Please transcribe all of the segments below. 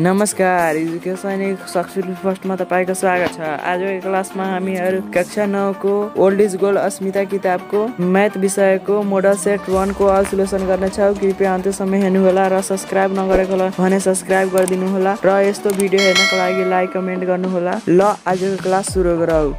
नमस्कार education successful फर्स्टमा तपाईँको स्वागत छ। आजको क्लासमा हामीहरू कक्षा नौको ओल्ड इज गोल्ड अस्मिता किताबको म्याथ विषयको मोडल सेट वानको अल सोल्युसन गर्नेछौँ कृपया अन्त्यसम्म हेर्नुहोला र सब्सक्राइब नगरेको होला भने सब्सक्राइब गरिदिनु होला र यस्तो भिडियो हेर्नको लागि लाइक कमेन्ट गर्नुहोला। ल आजको क्लास सुरु गरौँ।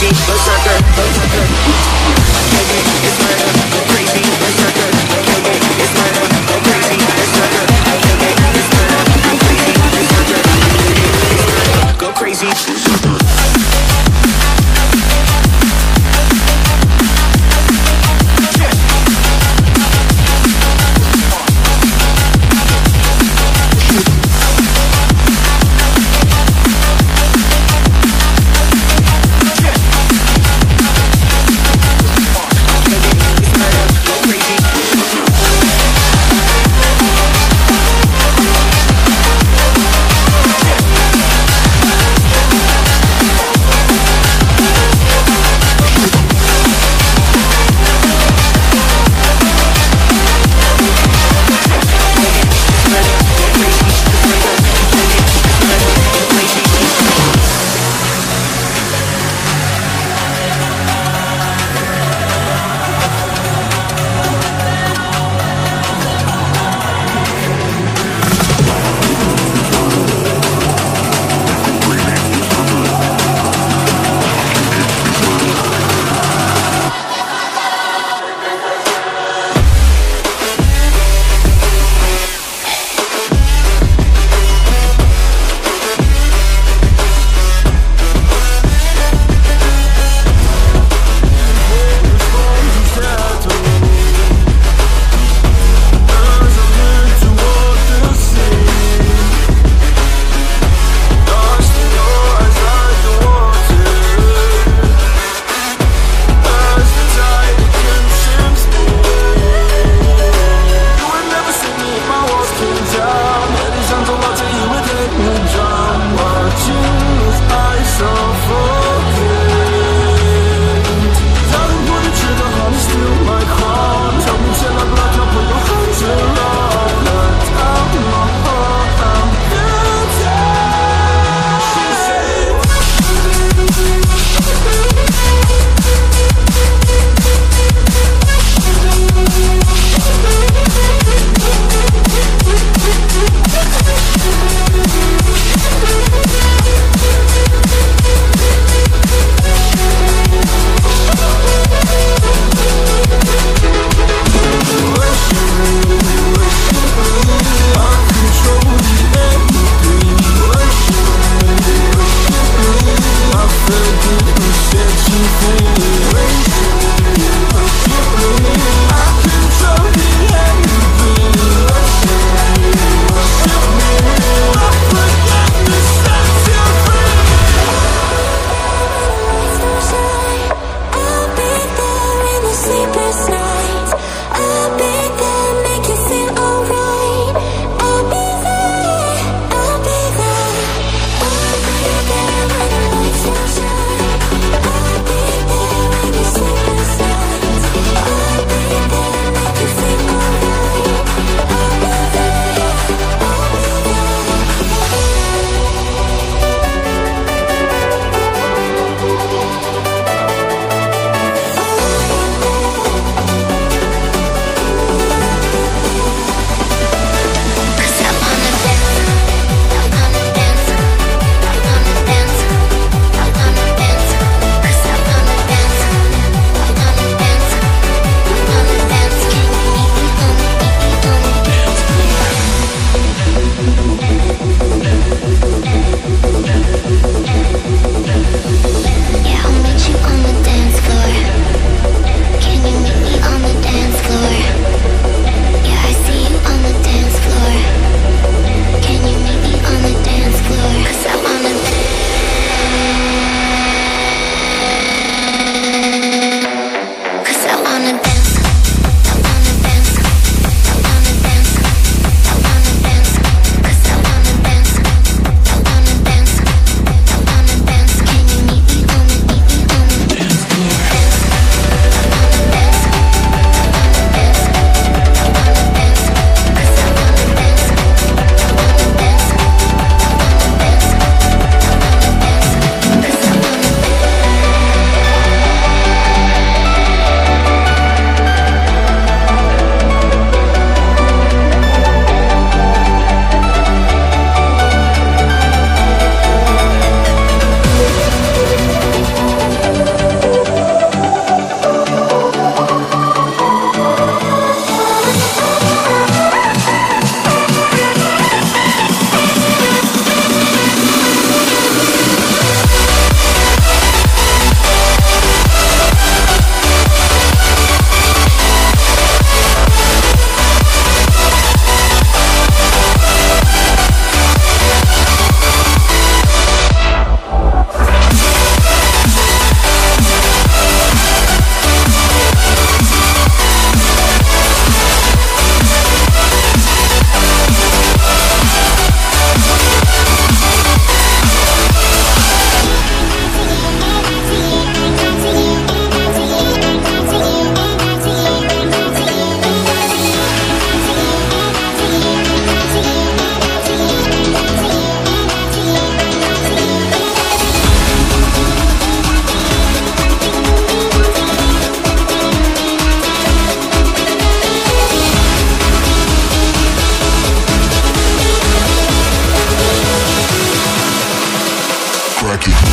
Let's go. Rocky.